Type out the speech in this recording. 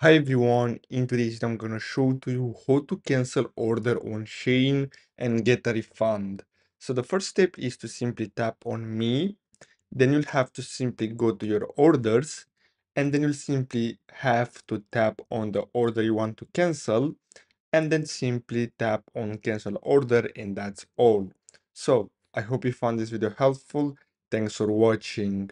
Hi everyone, in today's video I'm gonna show to you how to cancel order on Shein and get a refund. So the first step is to simply tap on me, then you'll have to simply go to your orders and then you'll simply have to tap on the order you want to cancel and then simply tap on cancel order and that's all. So I hope you found this video helpful. Thanks for watching.